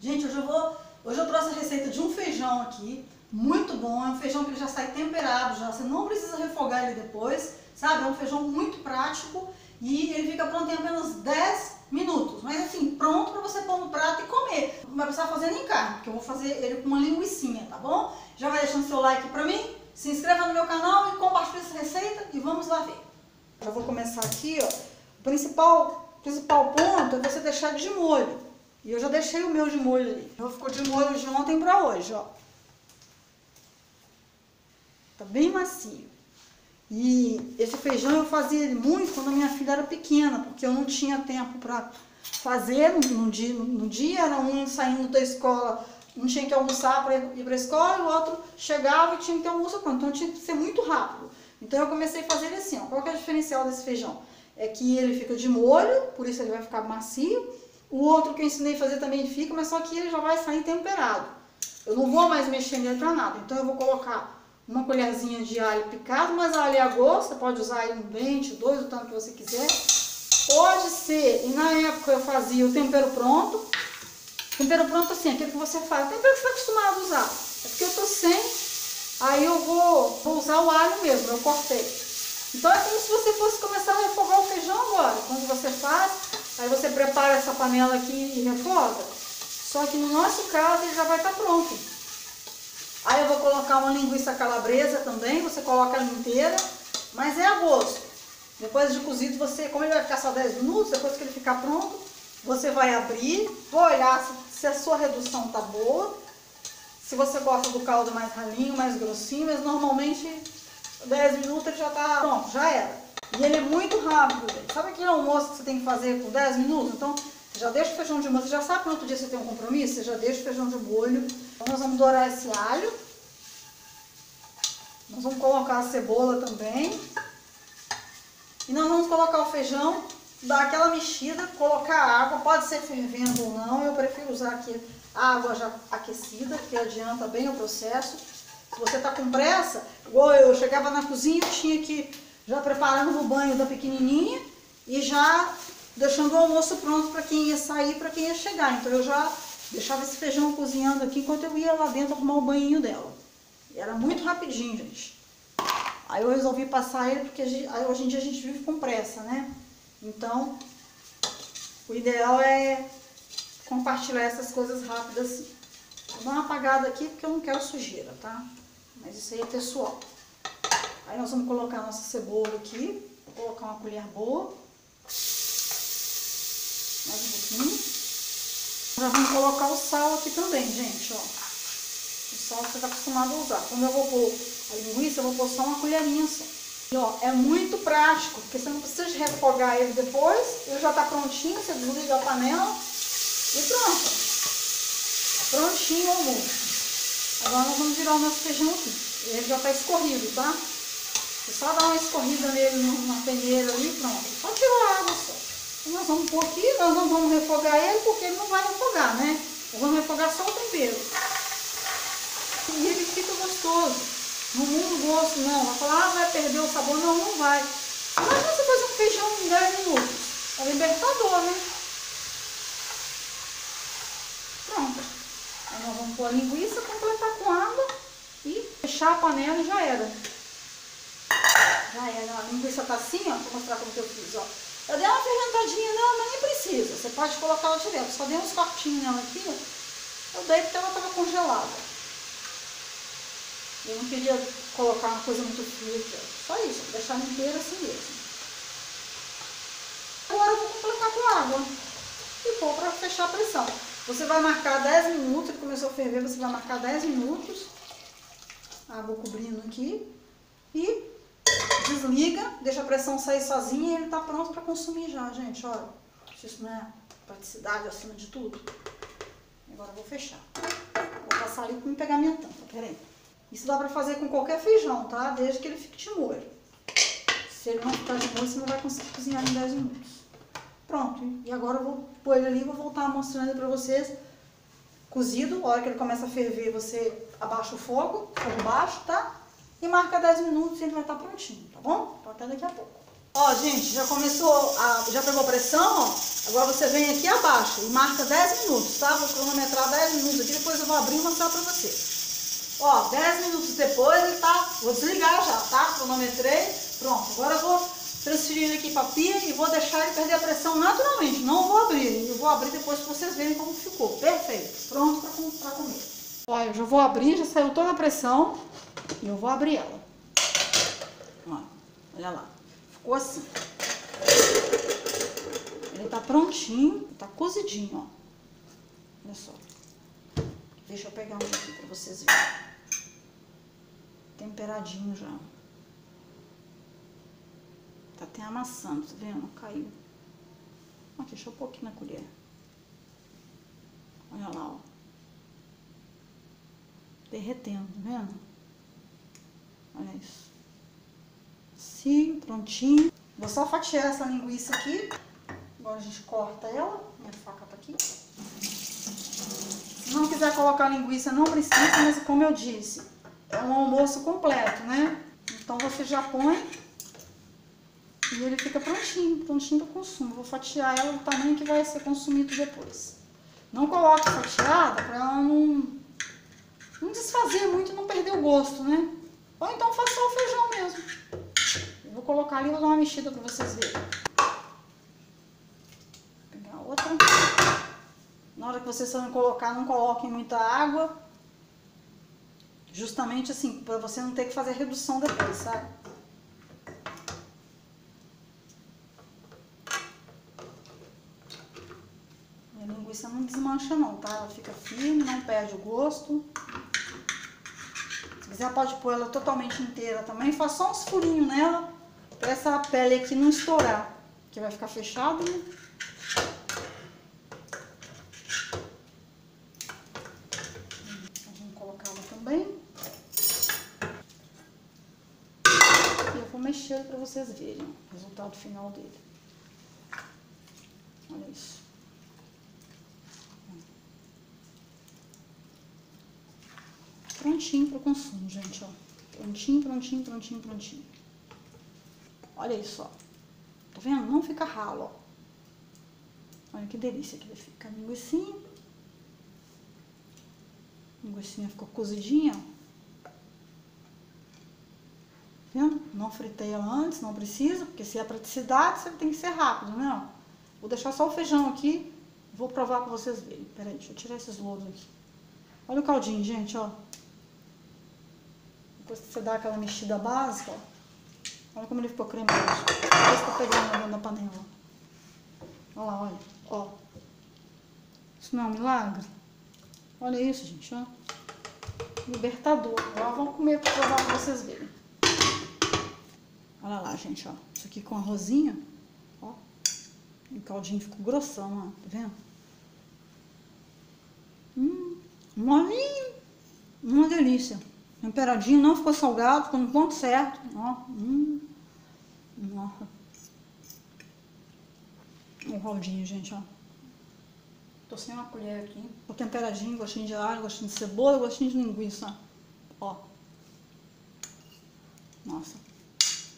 Gente, hoje eu vou. Hoje eu trouxe a receita de um feijão aqui, muito bom. É um feijão que já sai temperado, já. Você não precisa refogar ele depois, sabe? É um feijão muito prático e ele fica pronto em apenas 10 minutos. Mas assim, pronto para você pôr no prato e comer. Não vai precisar fazer nem carne, porque eu vou fazer ele com uma linguiçinha, tá bom? Já vai deixando seu like pra mim, se inscreva no meu canal e compartilhe essa receita e vamos lá ver. Já vou começar aqui, ó. O principal, principal ponto é você deixar de molho. E eu já deixei o meu de molho ali. Eu ficou de molho de ontem pra hoje, ó. Tá bem macio. E esse feijão eu fazia ele muito quando a minha filha era pequena, porque eu não tinha tempo para fazer no dia, no dia, era um saindo da escola, não tinha que almoçar para ir para a escola, e o outro chegava e tinha que ter almoço pronto, então tinha que ser muito rápido. Então eu comecei a fazer ele assim, ó. qual que é o diferencial desse feijão? É que ele fica de molho, por isso ele vai ficar macio, o outro que eu ensinei a fazer também fica, mas só que ele já vai sair temperado. Eu não vou mais mexer nele para nada, então eu vou colocar uma colherzinha de alho picado, mas alho é a gosto, você pode usar aí um dente, dois, o tanto que você quiser. Pode ser, e na época eu fazia o tempero pronto. Tempero pronto assim, aquele que você faz, tempero que você está acostumado a usar. É porque eu tô sem, aí eu vou, vou usar o alho mesmo, eu cortei. Então é como se você fosse começar a refogar o feijão agora. Quando você faz, aí você prepara essa panela aqui e refoga. Só que no nosso caso ele já vai estar tá pronto. Aí eu vou colocar uma linguiça calabresa também, você coloca ela inteira, mas é a gosto. Depois de cozido, você, como ele vai ficar só 10 minutos, depois que ele ficar pronto, você vai abrir, vou olhar se, se a sua redução tá boa, se você gosta do caldo mais ralinho, mais grossinho, mas normalmente 10 minutos ele já tá pronto, já era. E ele é muito rápido, gente. Sabe aquele almoço que você tem que fazer com 10 minutos? Então, já deixa o feijão de molho, você já sabe que no outro dia você tem um compromisso, você já deixa o feijão de molho. Então nós vamos dourar esse alho. Nós vamos colocar a cebola também. E nós vamos colocar o feijão, dar aquela mexida, colocar água, pode ser fervendo ou não. Eu prefiro usar aqui água já aquecida, que adianta bem o processo. Se você está com pressa, igual eu, eu chegava na cozinha, eu tinha que já preparando o banho da pequenininha e já deixando o almoço pronto para quem ia sair, para quem ia chegar. Então eu já deixava esse feijão cozinhando aqui enquanto eu ia lá dentro arrumar o banhinho dela. E era muito rapidinho, gente. Aí eu resolvi passar ele porque hoje em dia a gente vive com pressa, né? Então, o ideal é compartilhar essas coisas rápidas. Vou dar uma apagada aqui porque eu não quero sujeira, tá? Mas isso aí é pessoal. Aí nós vamos colocar a nossa cebola aqui. Vou colocar uma colher boa. Mais um pouquinho. Já vamos colocar o sal aqui também, gente, ó. O sal que você tá acostumado a usar. Quando eu vou pôr a linguiça, eu vou pôr só uma colherinha só. E ó, é muito prático, porque você não precisa refogar ele depois. Ele já tá prontinho, você desliga a panela e pronto. Prontinho o almoço. Agora nós vamos virar o nosso feijão aqui. Ele já tá escorrido, tá? Você só dá uma escorrida nele na peneira ali e pronto. Só tirar a água só nós vamos pôr aqui, nós não vamos refogar ele porque ele não vai refogar, né? Vamos refogar só o tempero. E ele fica gostoso. Não muda o gosto, não. Vai falar, ah, vai perder o sabor. Não, não vai. Mas você fazer um feijão em 10 minutos. É libertador, né? Pronto. Aí nós vamos pôr a linguiça, completar com água e fechar a panela e já era. Já era. A linguiça tá assim, ó. Vou mostrar como que eu fiz, ó. Eu dei uma fermentadinha nela, mas nem precisa. Você pode colocar ela direto. Só dei uns cortinhos nela aqui, ó. Eu dei porque ela estava congelada. Eu não queria colocar uma coisa muito ó. Só isso, deixar inteira assim mesmo. Agora eu vou completar com água. E pôr para fechar a pressão. Você vai marcar 10 minutos, ele começou a ferver, você vai marcar 10 minutos. água cobrindo aqui. Desliga, deixa a pressão sair sozinha e ele tá pronto para consumir já, gente, olha. Isso não é praticidade acima de tudo. Agora eu vou fechar. Vou passar ali para me pegar minha tampa, peraí. Isso dá para fazer com qualquer feijão, tá? Desde que ele fique de molho. Se ele não ficar de molho, você não vai conseguir cozinhar em 10 minutos. Pronto. E agora eu vou pôr ele ali e vou voltar mostrando para vocês. Cozido, a hora que ele começa a ferver, você abaixa o fogo, fogo baixo, tá? E marca 10 minutos e ele vai estar prontinho, tá bom? Então até daqui a pouco. Ó, gente, já começou, a, já pegou pressão, ó. Agora você vem aqui abaixo e marca 10 minutos, tá? Vou cronometrar 10 minutos aqui, depois eu vou abrir e mostrar pra você. Ó, 10 minutos depois ele tá... Vou desligar já, tá? Cronometrei. Pronto, agora eu vou transferir ele aqui pra pia e vou deixar ele perder a pressão naturalmente. Não vou abrir. Eu vou abrir depois pra vocês verem como ficou. Perfeito. Pronto pra, pra comer. Ó, eu já vou abrir, já saiu toda a pressão. E eu vou abrir ela. Ó, olha lá. Ficou assim. Ele tá prontinho, tá cozidinho, ó. Olha só. Deixa eu pegar um aqui pra vocês verem. Temperadinho já. Tá até amassando, tá vendo? Caiu. Ó, deixa um pouquinho na colher. Olha lá, ó. Derretendo, tá vendo? Olha isso. Assim, prontinho. Vou só fatiar essa linguiça aqui. Agora a gente corta ela. Minha faca tá aqui. Se não quiser colocar linguiça, não precisa, mas como eu disse, é um almoço completo, né? Então você já põe e ele fica prontinho, prontinho para consumo. Vou fatiar ela do tamanho que vai ser consumido depois. Não coloque fatiada para ela não, não desfazer muito, não perder o gosto, né? Ou então faça só o feijão mesmo. Eu vou colocar ali vou dar uma mexida para vocês verem. Na hora que vocês forem colocar, não coloquem muita água. Justamente assim, para você não ter que fazer redução depois, sabe? a linguiça não desmancha não, tá? Ela fica firme, não perde o gosto. Se quiser pode pôr ela totalmente inteira também. Faz só uns furinhos nela, pra essa pele aqui não estourar. Que vai ficar fechado, né? mexer para vocês verem o resultado final dele. Olha isso. Prontinho para consumo, gente, ó. Prontinho, prontinho, prontinho, prontinho. Olha isso, ó. Tá vendo? Não fica ralo, ó. Olha que delícia que ele fica. A linguiça. A linguiça ficou cozidinha, ó. Vendo? Não fritei ela antes, não precisa, porque se é praticidade, você tem que ser rápido, né? Vou deixar só o feijão aqui, vou provar pra vocês verem. Pera aí, deixa eu tirar esses louros aqui. Olha o caldinho, gente, ó. Depois que você dá aquela mexida básica. Olha como ele ficou cremoso. Depois eu pegando da panela. Olha lá, olha. Ó. Isso não é um milagre? Olha isso, gente, ó. Libertador. Agora vamos comer pra provar pra vocês verem. Olha lá, gente, ó. Isso aqui com arrozinho, ó. O caldinho ficou grossão, ó. Tá vendo? Hum, molinho. Uma delícia. Temperadinho, não ficou salgado, ficou no ponto certo. Ó, hum. Nossa. O caldinho, gente, ó. Tô sem uma colher aqui. O temperadinho, gostinho de alho, gostinho de cebola, gostinho de linguiça. Ó. Nossa.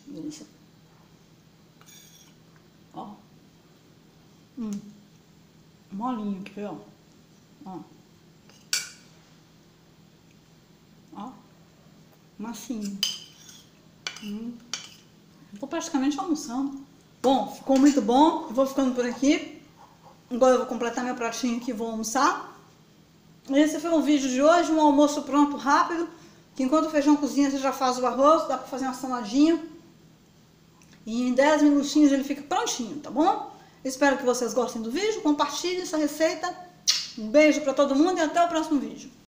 Delícia. Ó. Hum. Molinho aqui. Ó. Ó. Massinho. Hum. Tô praticamente almoçando. Bom, ficou muito bom. Eu vou ficando por aqui. Agora eu vou completar meu pratinho aqui e vou almoçar. Esse foi o vídeo de hoje, um almoço pronto rápido. Que enquanto o feijão cozinha, você já faz o arroz, dá pra fazer uma saladinha. E em 10 minutinhos ele fica prontinho, tá bom? Espero que vocês gostem do vídeo, compartilhem essa receita. Um beijo para todo mundo e até o próximo vídeo.